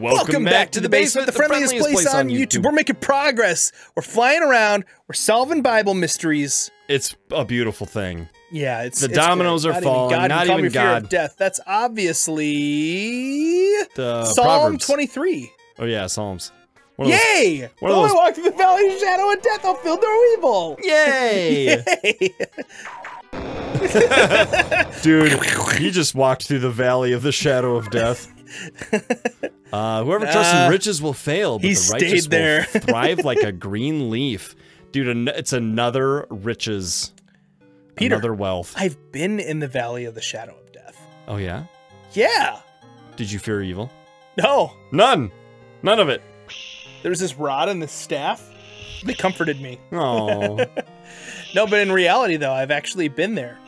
Welcome, back, to the basement, the friendliest, place, on YouTube. We're making progress. We're flying around. We're solving Bible mysteries. It's a beautiful thing. Yeah, it's The it's dominoes great. are not falling, Even God not even your fear of God. death. That's obviously The Psalm Proverbs. 23. Oh yeah, Psalms. One of those- Yay! one Though I walk through the valley of the shadow of death, I'll feel no evil. Yay! Yay! Dude, he just walked through the valley of the shadow of death. Uh, whoever trusts in riches will fail, but He the righteous there. will thrive like a green leaf. Dude, it's another riches, Peter. another wealth. I've been in the valley of the shadow of death. Oh yeah? Yeah. Did you fear evil? No. None. None of it. There was this rod and this staff. They comforted me. Oh, No, but in reality, though, I've actually been there.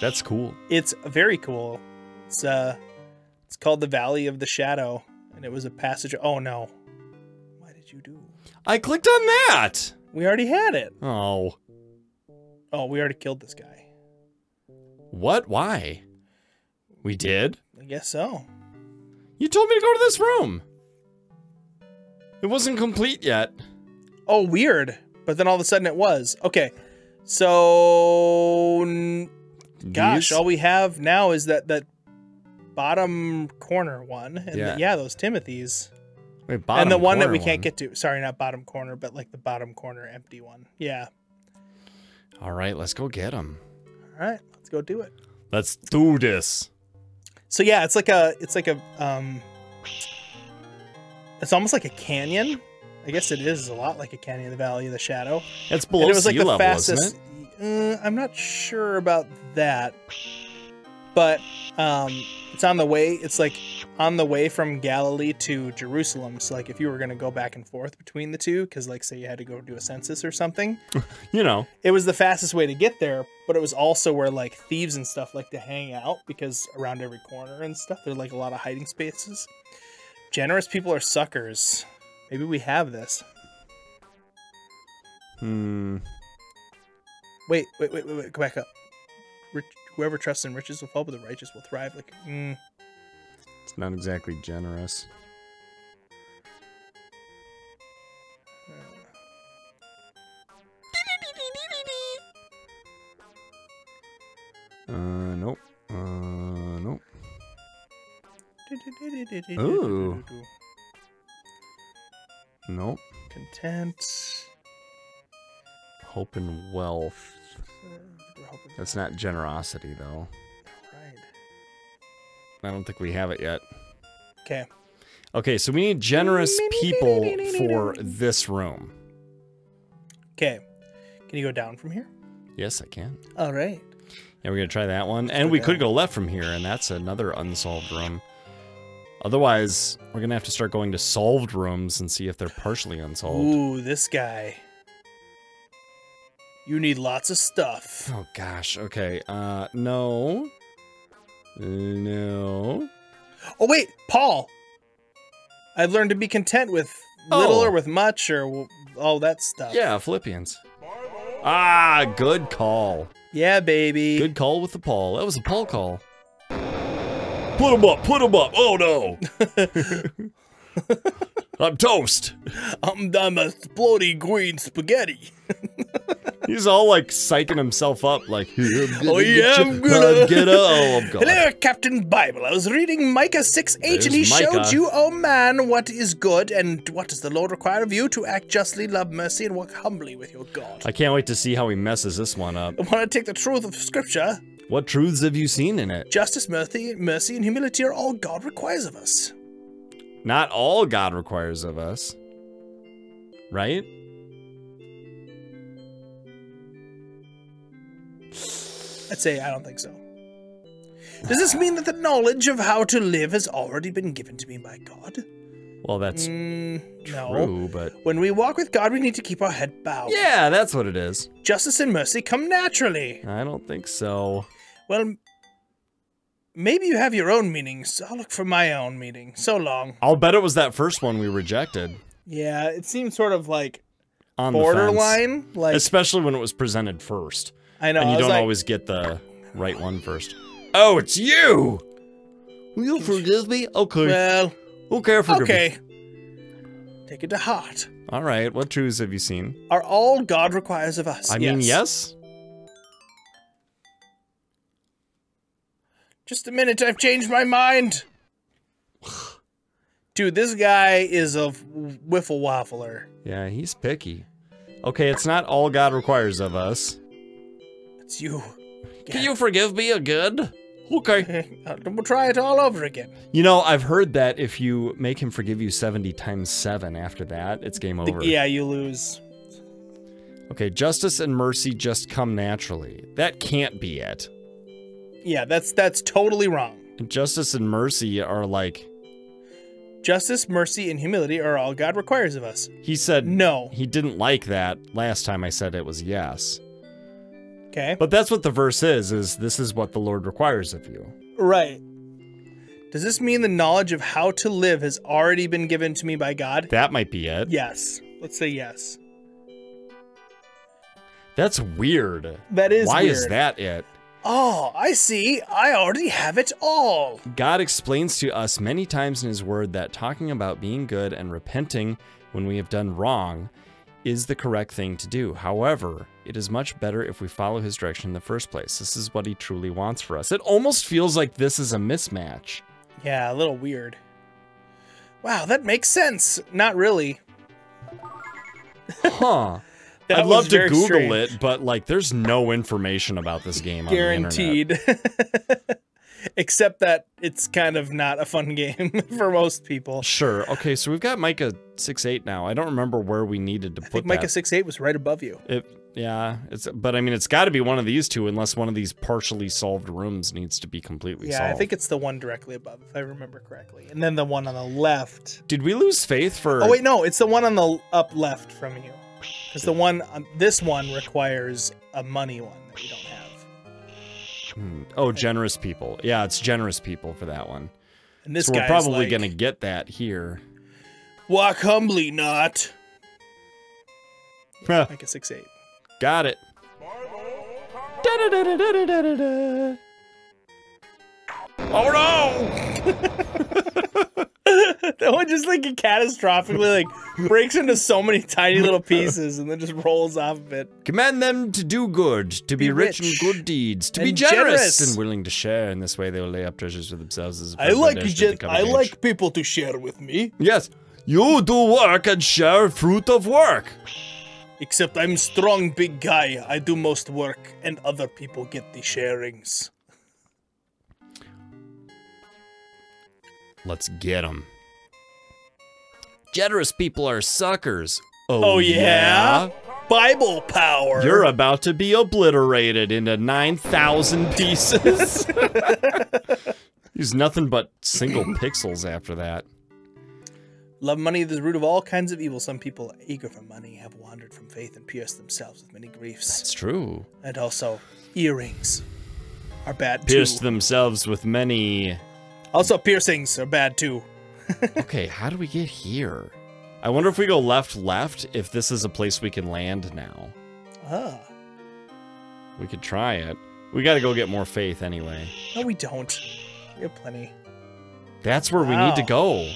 that's cool. It's very cool. It's uh, it's called the Valley of the Shadow, and it was a passage. Oh no, why did you do? I clicked on that. We already had it. Oh, Oh, we already killed this guy. what? Why? We did. I guess so. You told me to go to this room. It wasn't complete yet. Oh, weird. But then all of a sudden it was. Okay, so gosh, These? all we have now is that that bottom corner one, and Yeah. yeah, yeah those Timothy's, Wait, and the one that we can't one. get to. Sorry, not bottom corner, but like the bottom corner empty one. Yeah. All right, let's go get them. All right, let's go do it. Let's do this. So yeah, it's like a it's like a um it's almost like a canyon. I guess it is a lot like a canyon in the Valley of the Shadow. It's And below it was sea like the level, fastest isn't it? Uh, I'm not sure about that. But um it's on the way it's like on the way from Galilee to Jerusalem. So like if you were going to go back and forth between the two cuz like say you had to go do a census or something, You know, it was the fastest way to get there, but it was also where like thieves and stuff like to hang out because around every corner and stuff, there's like a lot of hiding spaces. Generous people are suckers. Maybe we have this. hmm. Wait, wait, wait, wait, wait. Go back up. Rich, whoever trusts in riches will fall, but the righteous will thrive. Like, mm, It's not exactly generous. Uh, nope. Uh, nope. Ooh. Nope. Content. Hope and wealth. We're hoping- That's not generosity, though. Right. I don't think we have it yet. Okay. Okay, so we need generous people for this room. Okay. Can you go down from here? Yes, I can. All right. Yeah, we're gonna try that one. And go we could go left from here, and that's another unsolved room. Otherwise, we're gonna have to start going to solved rooms and see if they're partially unsolved. Ooh, this guy. You need lots of stuff. Oh gosh, okay. Uh no. No. Oh wait, Paul. I've learned to be content with little Oh. or with much or all that stuff. Yeah, Philippians. Ah, good call. Yeah, baby. Good call with the Paul. That was a Paul call. Put him up, put him up. Oh no. I'm toast. I'm, I'm a splody green spaghetti. He's all like psyching himself up, like, "Here, I'm gonna Oh, get yeah, you. I'm gonna- I'm gonna- Oh, I'm gone. Hello, Captain Bible. I was reading Micah 6 8, and he There's showed you, oh man, what is good, and what does the Lord require of you to act justly, love mercy, and walk humbly with your God. I can't wait to see how he messes this one up. I want to take the truth of Scripture. What truths have you seen in it? Justice, mercy, mercy, and humility are all God requires of us. Not all God requires of us. Right? I'd say I don't think so. Does this mean that the knowledge of how to live has already been given to me by God? Well, that's Mm, no. true, but When we walk with God, we need to keep our head bowed. yeah, that's what it is. Justice and mercy come naturally. I don't think so. Well, maybe you have your own meanings. I'll look for my own meaning. So long. I'll bet it was that first one we rejected Yeah, it seems sort of like on the borderline. Like especially when it was presented first, I know. and you was don't like, always get the right one first. Oh, it's you. Will you forgive me? Okay. Well, Okay, forgive me. Okay. Take it to heart. All right, what truths have you seen? Are all God requires of us? I mean, yes. Just a minute, I've changed my mind. Dude, this guy is a wiffle waffler. Yeah, he's picky. Okay, it's not all God requires of us. It's you. Can you forgive me again? Okay. We'll try it all over again. You know, I've heard that if you make him forgive you 70 times 7 after that, it's game over. Yeah, you lose. Okay, justice and mercy just come naturally. That can't be it. Yeah, that's that's totally wrong. Justice and mercy are like Justice, mercy, and humility are all God requires of us. he said No. he didn't like that last time I said it was yes. Okay. But that's what the verse is is this is what the Lord requires of you. Right. Does this mean the knowledge of how to live has already been given to me by God? That might be it. Yes. Let's say yes. That's weird. That is Why is that it? Oh, I see. I already have it all. God explains to us many times in His Word that talking about being good and repenting when we have done wrong is the correct thing to do. However, it is much better if we follow His direction in the first place. This is what He truly wants for us. It almost feels like this is a mismatch. Yeah, a little weird. Wow, that makes sense. Not really. Huh. I'd love to Google strange. it, but like there's no information about this game on the. Guaranteed. Except that it's kind of not a fun game for most people. Sure. Okay, so we've got Micah 6-8 now. I don't remember where we needed to I put think Micah that. 6'8 was right above you. It, yeah, it's but I mean it's got to be one of these two unless one of these partially solved rooms needs to be completely Yeah, solved. I think it's the one directly above, if I remember correctly. And then the one on the left. Did we lose faith for Oh, wait, no, it's the one on the up left from you. Because the one, on, this one requires a money one that you don't have. Hmm. Oh, generous people. Yeah, it's generous people for that one. And this so we're probably like, going to get that here. Walk humbly, not. Huh, Micah 6'8. Got it. Da-da-da-da-da-da-da-da. Oh no! that one just like catastrophically like breaks into so many tiny little pieces and then just rolls off of it. Command them to do good, to be, Be rich, rich in good deeds, to be generous, generous. and willing to share. In this way, they will lay up treasures for themselves. As I like privilege to gen- become I age. like people to share with me. Yes, you do work and share fruit of work. Except I'm strong big guy. I do most work and other people get the sharings. Let's get them. Generous people are suckers. Oh, oh yeah? Bible power. You're about to be obliterated into 9,000 pieces. Use nothing but single pixels after that. Love money is the root of all kinds of evil. Some people eager for money have wandered from faith and pierced themselves with many griefs. It's true. And also, earrings are bad Pierced too. themselves with many. Also, piercings are bad too. Okay, how do we get here? I wonder if we go left, left, if this is a place we can land now. Ah, We could try it. We gotta go get more faith anyway. no, we don't. We have plenty. That's where we need to go.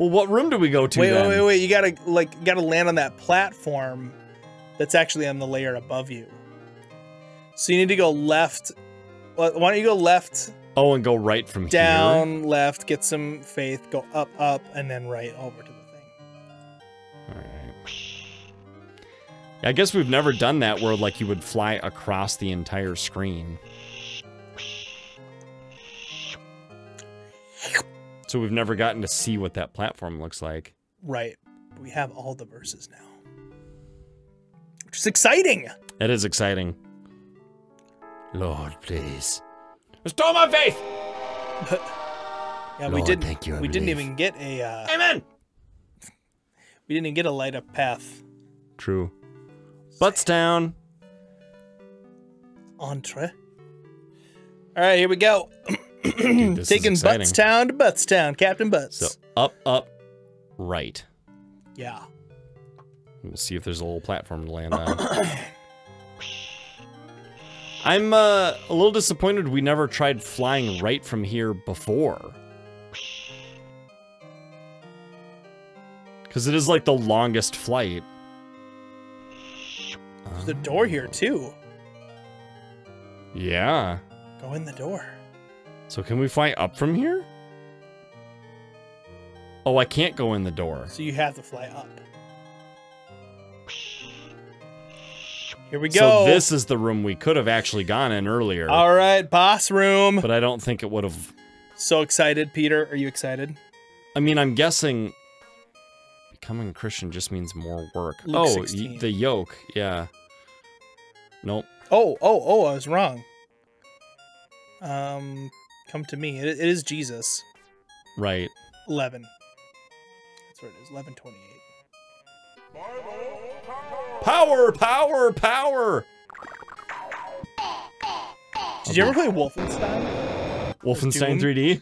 Well, what room do we go to wait, then? wait, wait, wait! You gotta like, you gotta land on that platform that's actually on the layer above you. So you need to go left. Why don't you go left, Oh, and go right from here. down, left, get some faith, go up, up, and then right over to the thing. Alright. I guess we've never done that where like you would fly across the entire screen. So we've never gotten to see what that platform looks like. Right. We have all the verses now, which is exciting. That is exciting. Lord, please. Restore my faith! Yeah, we didn't. thank you, we didn't even get a. Uh, Amen! we didn't even get a light up path True. Butts down. entree. All right, here we go. Dude, Taking Butts Town to Butts Town, Captain Butts. So up, up, right. Yeah. Let me see if there's a little platform to land on. I'm uh, a little disappointed we never tried flying right from here before. Because it is like the longest flight. There's a door here too. Yeah. Go in the door. So can we fly up from here? Oh, I can't go in the door. So you have to fly up. Here we go. So this is the room we could have actually gone in earlier. All right, boss room. But I don't think it would have. So excited, Peter. Are you excited? I mean, I'm guessing becoming a Christian just means more work. Luke oh, 16. the yoke. Yeah. Nope. Oh, oh, oh, I was wrong. Um, come to me. It, it is Jesus. Right. 11. That's what it is. 1128. Power, power, power. Did you ever play Wolfenstein? Wolfenstein 3D.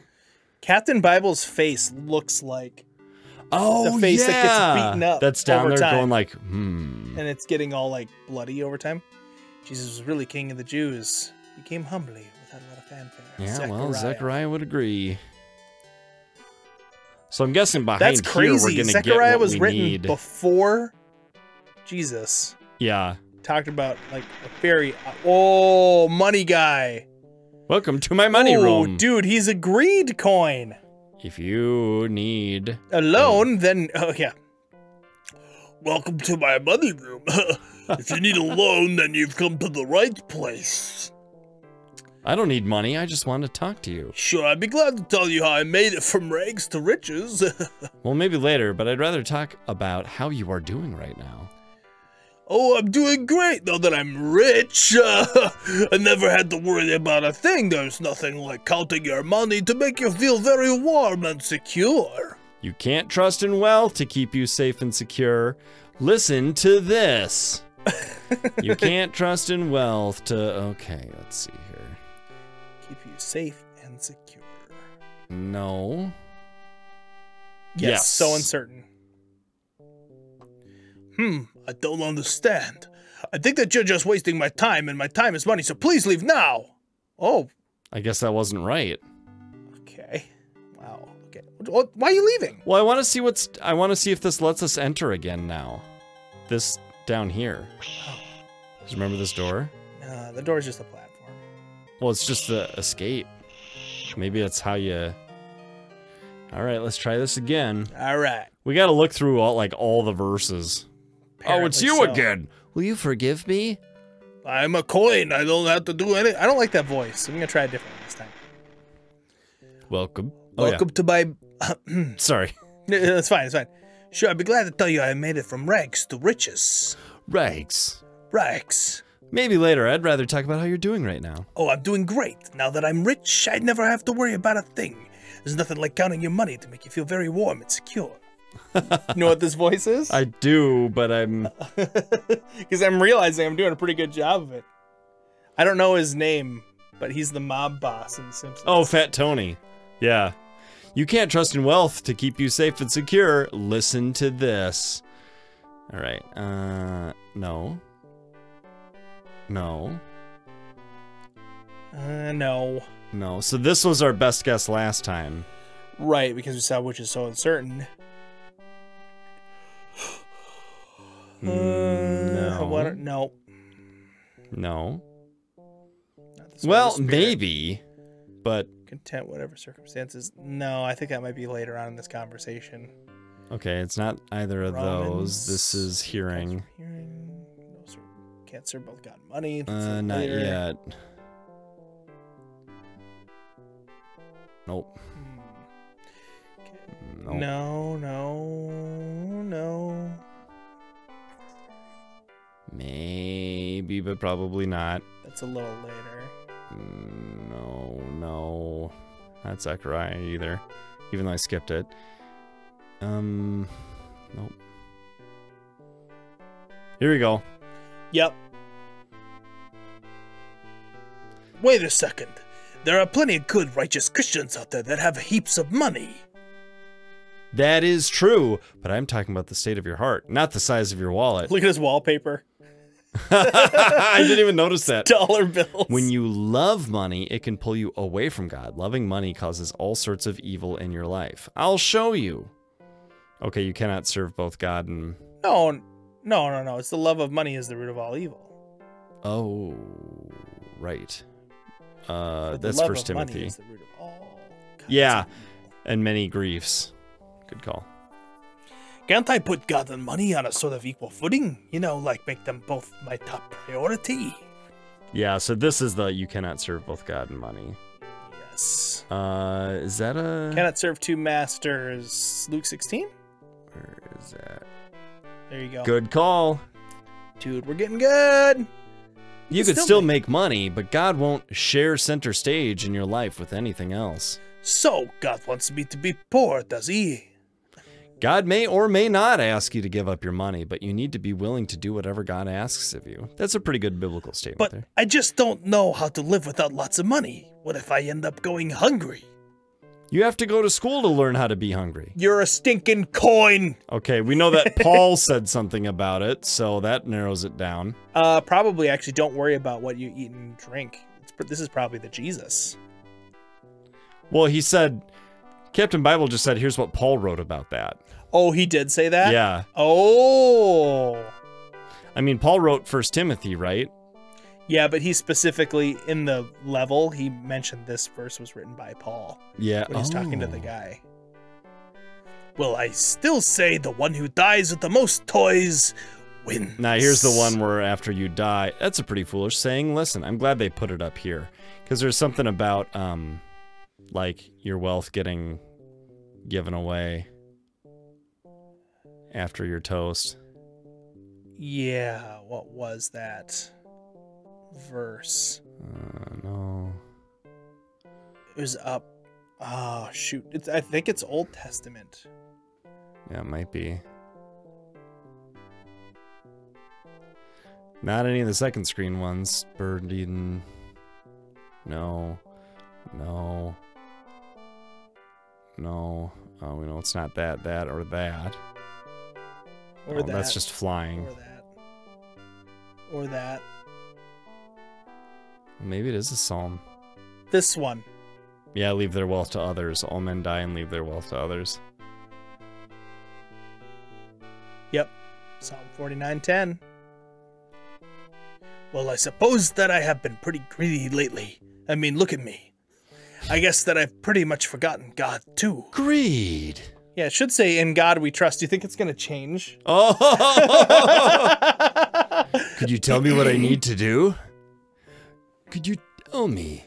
Captain Bible's face looks like, Oh, The face that gets yeah. beaten up That's down there time. going like, hmm. and it's getting all like bloody over time. Jesus was really king of the Jews. He came humbly fanfare. Yeah, well, Zechariah. Zechariah would agree. So I'm guessing behind That's here crazy. we're gonna Zechariah get what was we written need. before Jesus. yeah. Talked about like a very oh money guy. Welcome to my money oh, room. dude, he's a greed coin. If you need A loan, then oh yeah. Welcome to my money room. if you need a loan, then you've come to the right place. I don't need money, I just want to talk to you. Sure, I'd be glad to tell you how I made it from rags to riches. Well, maybe later, but I'd rather talk about how you are doing right now. oh, I'm doing great now that I'm rich. I never had to worry about a thing. There's nothing like counting your money to make you feel very warm and secure. You can't trust in wealth to keep you safe and secure. Listen to this. you can't trust in wealth to. Okay, let's see here. Keep you safe and secure. No. Yes, Yes. so uncertain. Hmm, I don't understand. I think that you're just wasting my time, and my time is money, so please leave now. Oh, I guess that wasn't right. okay. Wow. Okay. Why are you leaving? Well, I want to see what's. I want to see if this lets us enter again now. This down here. Just remember this door? Uh, the door's just a platform. Well, it's just the escape. Maybe that's how you. All right, let's try this again. All right. We got to look through all like all the verses. oh, it's you so. again. Will you forgive me? I'm a coin. I don't have to do any. I don't like that voice. I'm gonna try a different one this time. Welcome. Oh, yeah. Welcome to my. Sorry. it's fine. It's fine. Sure, I'd be glad to tell you I made it from rags to riches. Rags. Rags. Maybe later. I'd rather talk about how you're doing right now. Oh, I'm doing great. Now that I'm rich, I'd never have to worry about a thing. There's nothing like counting your money to make you feel very warm and secure. you know what this voice is? I do, but I'm. Because I'm realizing I'm doing a pretty good job of it. I don't know his name, but he's the mob boss in The Simpsons. Oh, Fat Tony. Yeah. You can't trust in wealth to keep you safe and secure. Listen to this. All right. Uh, no. No. Uh, no. No. So this was our best guess last time. Right, because we saw which is so uncertain. Mm, Uh, no. What, no. No. Not the sword of Well, maybe, but Content, whatever circumstances. No, I think that might be later on in this conversation. okay, it's not either of those. This is hearing. Hearing. Those are, can't serve both got money. Uh, not later. yet. Nope. Hmm. Nope. No, no, no. Maybe, but probably not. That's a little later. Mm, No, no. Not Zechariah either. Even though I skipped it. Um, nope. Here we go. Yep. Wait a second. There are plenty of good, righteous Christians out there that have heaps of money. That is true, but I'm talking about the state of your heart, not the size of your wallet. Look at his wallpaper. I didn't even notice that. Dollar bills. When you love money, it can pull you away from God. Loving money causes all sorts of evil in your life. I'll show you. Okay, you cannot serve both God and. No, no, no, no. It's the love of money is the root of all evil. Oh, right. Uh, that's First Timothy. is the root of all kinds Yeah. And many griefs. Good call. Can't I put God and money on a sort of equal footing? You know, like make them both my top priority. Yeah, so this is the you cannot serve both God and money. Yes. Uh, is that a? Cannot serve two masters. Luke 16? Where is that? There you go. Good call. Dude, we're getting good. You can could still still make- make money, but God won't share center stage in your life with anything else. So, God wants me to be poor, does he? God may or may not ask you to give up your money, but you need to be willing to do whatever God asks of you. That's a pretty good biblical statement But there. I just don't know how to live without lots of money. What if I end up going hungry? You have to go to school to learn how to be hungry. You're a stinking coin. Okay, we know that Paul said something about it, so that narrows it down. Uh, probably actually don't worry about what you eat and drink. It's, this is probably the Jesus. Well, he said, Captain Bible just said, here's what Paul wrote about that. Oh, he did say that? Yeah. Oh. I mean, Paul wrote First Timothy, right? Yeah, but he specifically in the level he mentioned this verse was written by Paul Yeah. when he's talking to the Oh. guy. Well, I still say the one who dies with the most toys wins. Now, here's the one where after you die, that's a pretty foolish saying. Listen, I'm glad they put it up here because there's something about, um, like your wealth getting given away after your toast. Yeah, what was that verse? Uh, no. It was up. Oh shoot! It's I think it's Old Testament. Yeah, it might be. Not any of the second screen ones. Bird Eden. No. No. No. Oh, we know it's not that, that, or that. Or oh, that. that's just flying. Or that. Or that. Maybe it is a psalm. This one. Yeah, leave their wealth to others. All men die and leave their wealth to others. Yep. Psalm 49:10. Well, I suppose that I have been pretty greedy lately. I mean, look at me. I guess that I've pretty much forgotten God too. Greed. Yeah, it should say in God we trust. Do you think it's going to change? Oh! Could you tell me what I need to do? Could you tell me?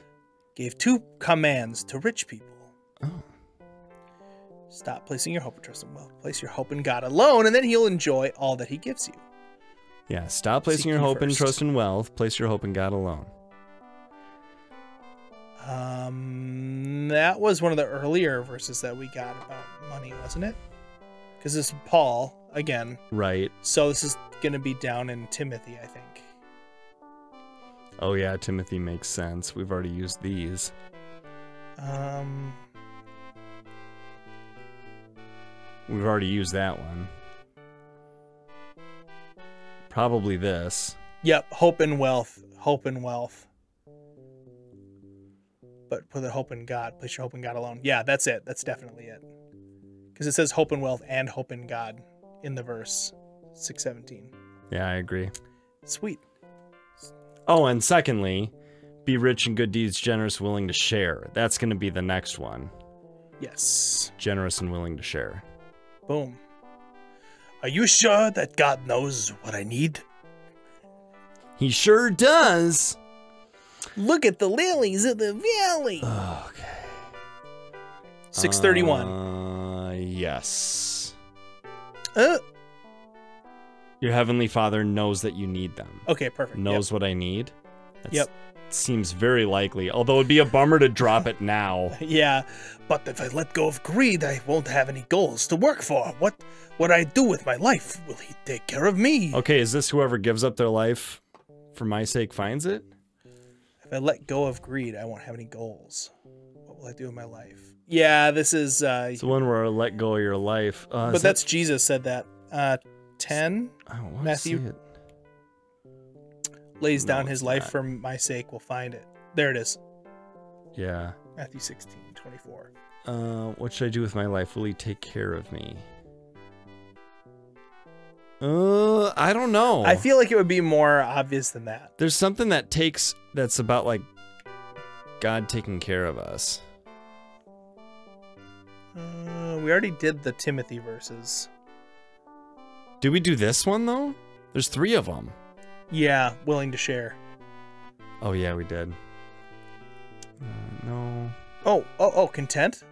Gave two commands to rich people. Oh. Stop placing your hope and trust in wealth. Place your hope in God alone, and then He'll enjoy all that He gives you. Yeah, stop placing Seek your hope and trust in wealth. Place your hope in God alone. Um, that was one of the earlier verses that we got about money, wasn't it? Because this is Paul again. Right. So this is going to be down in Timothy, I think. Oh yeah, Timothy makes sense. We've already used these. Um, We've already used that one. Probably this. yep, hope and wealth, hope and wealth. But put the hope in God. Place your hope in God alone. Yeah, that's it. That's definitely it. Because it says hope and wealth and hope in God in the verse six seventeen. Yeah, I agree. Sweet. Oh, and secondly, be rich in good deeds, generous, willing to share. That's going to be the next one. Yes. Generous and willing to share. Boom. Are you sure that God knows what I need? He sure does. Look at the lilies of the valley. Okay. 631. Uh, yes. Uh, Your heavenly Father knows that you need them. okay, perfect. Yep. Knows what I need. That's, Yep. Seems very likely. Although it'd be a bummer to drop it now. Yeah, but if I let go of greed, I won't have any goals to work for. What what I do with my life? Will he take care of me? Okay, is this whoever gives up their life for my sake finds it? If I let go of greed, I won't have any goals. What will I do with my life? Yeah, this is uh It's the one where I let go of your life. Uh, but is that- that's Jesus said that. Uh 10 I don't wanna Matthew see it. lays No, down his life not. for my sake We'll find it. There it is. Yeah. Matthew 16, 24. Uh, what should I do with my life? Will he take care of me? Uh, I don't know. I feel like it would be more obvious than that. There's something that takes that's about like God taking care of us. Uh, we already did the Timothy verses. Did we do this one though? There's three of them. Yeah, willing to share. Oh yeah, we did. Uh, no. Oh, oh, oh, content?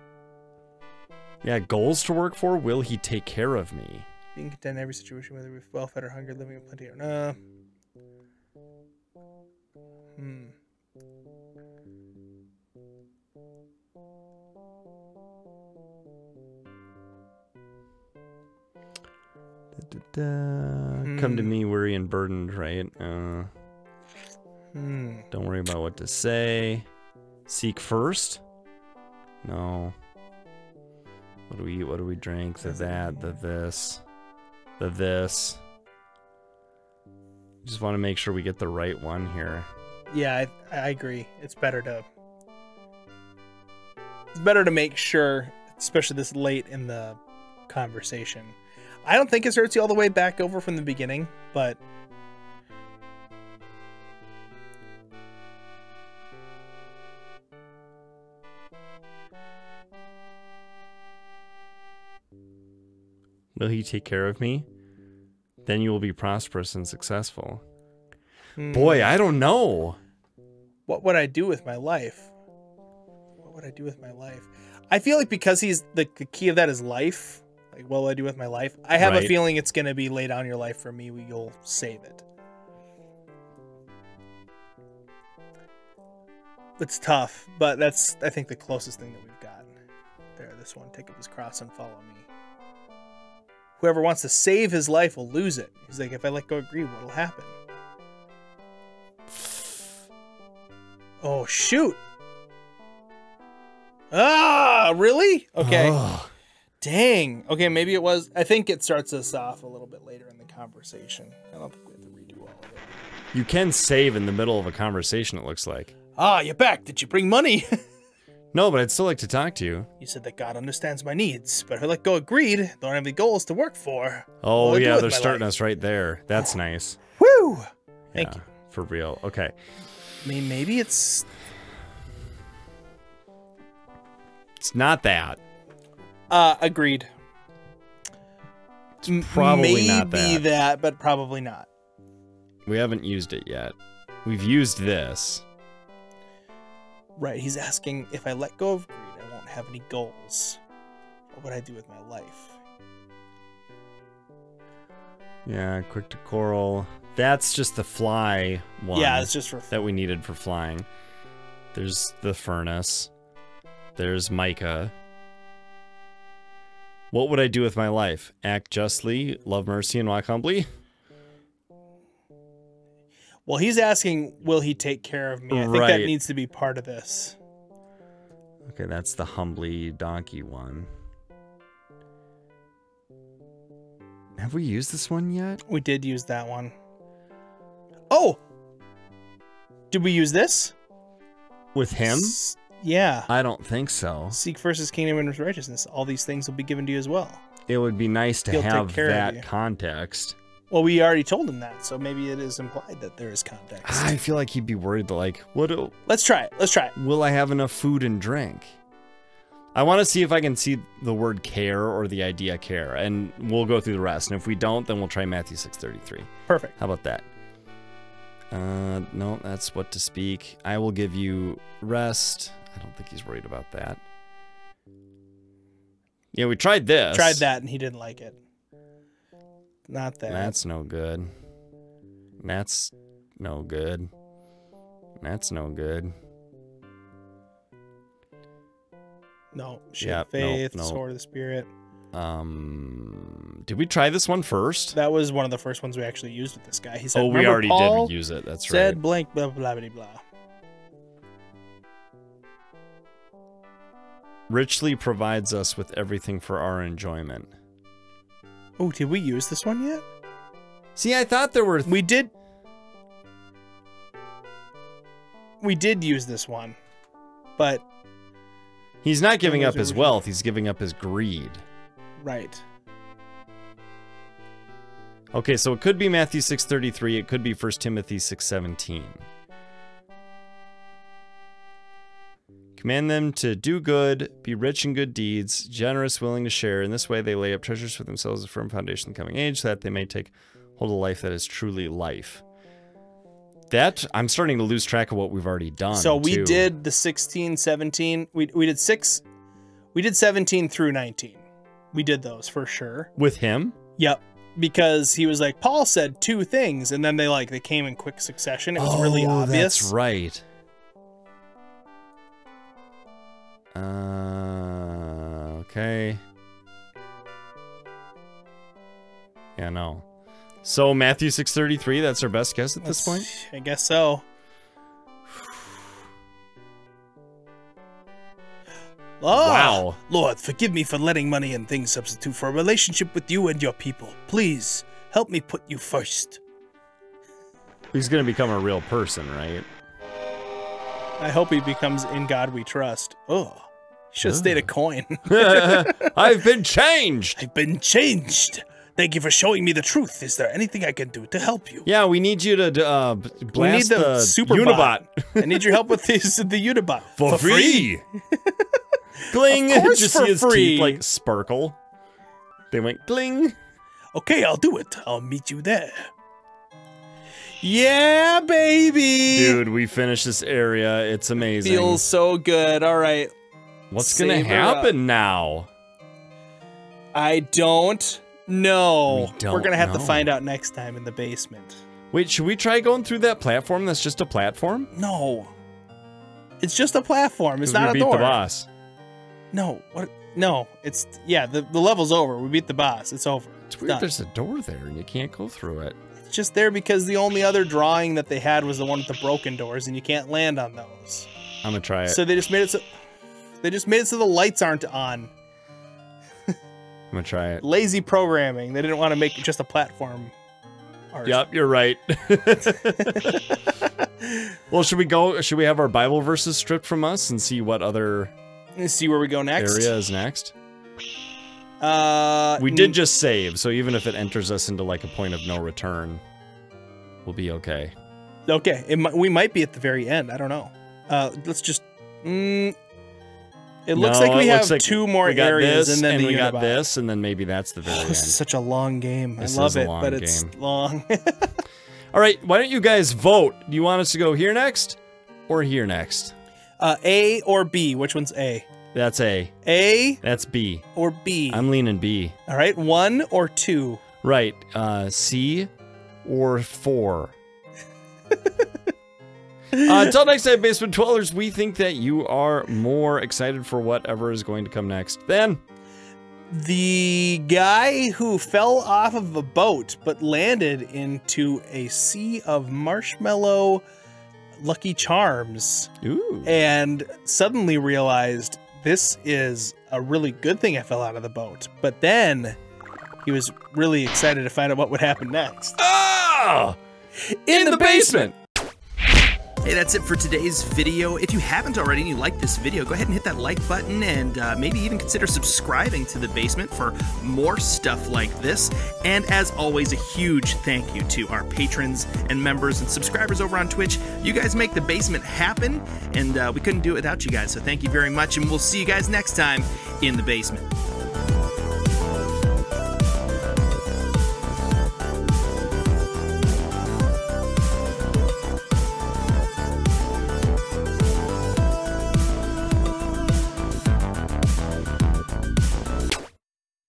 Yeah, goals to work for. Will he take care of me? Being content in every situation, whether we're well fed or hungry, living in plenty or no. Da-da-da. Come to Hmm. me, weary and burdened, right? Uh, Hmm. don't worry about what to say. Seek first? No. What do we eat? What do we drink? The that, the this, the this. Just want to make sure we get the right one here. Yeah, I, I agree. It's better to. It's better to make sure, especially this late in the conversation. I don't think it starts you all the way back over from the beginning, but Will he take care of me? Then you will be prosperous and successful. hmm, Boy, I don't know. what would I do with my life? What would I do with my life? I feel like because he's the, the key of that is life. Like, what will I do with my life? I have a feeling it's going to be lay down your life for me. You'll save it. It's tough, but that's I think the closest thing that we've got. There, this one. Take up his cross and follow me. Whoever wants to save his life will lose it. He's like, if I let go of greed, what'll happen? Oh shoot! Ah, really? Okay. Ugh. Dang. Okay, maybe it was. I think it starts us off a little bit later in the conversation. I don't think we have to redo all of it. You can save in the middle of a conversation, it looks like. Ah, you're back. Did you bring money? No, but I'd still like to talk to you. you said that God understands my needs, but if I let go of greed, don't have any goals to work for. Oh, What'll I do yeah, they're starting life? us right there. That's nice. Woo! Thank Yeah, you. For real. Okay. I mean, maybe it's. It's not that. Uh, agreed. It's probably maybe not that. that, but probably not. We haven't used it yet. We've used this. Right. He's asking if I let go of greed, I won't have any goals. What would I do with my life? Yeah, quick to coral. That's just the fly one Yeah, it's just for that we needed for flying. There's the furnace. There's Micah. What would I do with my life? Act justly, love mercy, and walk humbly? Well, he's asking, will he take care of me? I think that needs to be part of this. Okay, that's the humbly donkey one. Have we used this one yet? We did use that one. Oh! Did we use this? With him? S- yeah. I don't think so. Seek first his kingdom and his righteousness. All these things will be given to you as well. It would be nice to He'll have care of you. that context. Well, we already told him that, so maybe it is implied that there is context. I feel like he'd be worried that like, what Let's try it. Let's try it. will I have enough food and drink? I want to see if I can see the word care or the idea care, and we'll go through the rest. And if we don't, then we'll try Matthew 6:33. Perfect. How about that? Uh, no, that's what to speak. I will give you rest. I don't think he's worried about that. Yeah, we tried this. Tried that and he didn't like it. Not that. That's no good. That's no good. That's no good. no. Shield Yeah, of no, faith, no. sword of the spirit. Um, did we try this one first? That was one of the first ones we actually used with this guy. He said, oh, we already Paul did use it. That's said right. blank blah blah blah blah. Richly provides us with everything for our enjoyment. Oh, did we use this one yet? See, I thought there were. We did. We did use this one, but He's not giving up his original. wealth. He's giving up his greed. right. Okay, so it could be Matthew 6:33, it could be 1 Timothy 6:17. Command them to do good, be rich in good deeds, generous, willing to share. In this way, they lay up treasures for themselves, a firm foundation in the coming age, so that they may take hold of life that is truly life. That I'm starting to lose track of what we've already done. So we too. did the 16, 17. We we did six. We did 17 through 19. We did those for sure. with him. Yep. Because he was like, Paul said two things, and then they like they came in quick succession. It was really Oh, obvious. That's right. Uh, okay. Yeah, no. So Matthew six thirty three. That's our best guess at this point. I guess so. Oh, Wow. Lord, forgive me for letting money and things substitute for a relationship with you and your people. Please help me put you first. He's gonna become a real person, right? I hope he becomes in God we trust. Oh, should have stayed a coin. I've been changed. I've been changed. Thank you for showing me the truth. Is there anything I can do to help you? Yeah, we need you to uh, b- blast we need the, the super Unibot I need your help with this, the Unibot for, free. Gling. Of course Just for see his free. teeth like sparkle. They went gling. Okay, I'll do it. I'll meet you there. Yeah, baby. Dude, we finished this area. It's amazing. feels so good. All right, What's gonna happen now? I don't know. We don't We're gonna have to find out next time in the basement. Wait, should we try going through that platform? That's just a platform. No, it's just a platform. It's not we a beat door. the boss. No, what? No, it's yeah. The the level's over. We beat the boss. It's over. It's weird. done. There's a door there, and you can't go through it. It's just there because the only other drawing that they had was the one with the broken doors, and you can't land on those. I'm gonna try it. So they just made it so they just made it so the lights aren't on. I'm gonna try it. Lazy programming. They didn't want to make it just a platform. art. Yep, you're right. well, should we go? Should we have our Bible verses stripped from us and see what other Let's see where we go next. area is next? Uh, We did just save, so even if it enters us into like a point of no return, we'll be okay. Okay, it we might be at the very end. I don't know. Uh, let's just. Mm, it looks like we have like two more areas, this, and then the we got this, and then maybe that's the very Oh, end. this is such a long game. This I love it, but it's game. long. All right, why don't you guys vote? Do you want us to go here next or here next? uh, A or B? Which one's A? That's A. A That's B. or B? I'm leaning B. All right, one or two. Right. Uh, C or four. uh, until next time, Basement Dwellers, we think that you are more excited for whatever is going to come next. Then, The guy who fell off of a boat but landed into a sea of marshmallow Lucky Charms ooh, and suddenly realized this is a really good thing I fell out of the boat. But then he was really excited to find out what would happen next. ah, in, the, basement. Hey, that's it for today's video. If you haven't already and you like this video, go ahead and hit that like button and uh, maybe even consider subscribing to The Basement for more stuff like this. And as always, a huge thank you to our patrons and members and subscribers over on Twitch. You guys make The Basement happen, and uh, we couldn't do it without you guys, so thank you very much, and we'll see you guys next time in The Basement.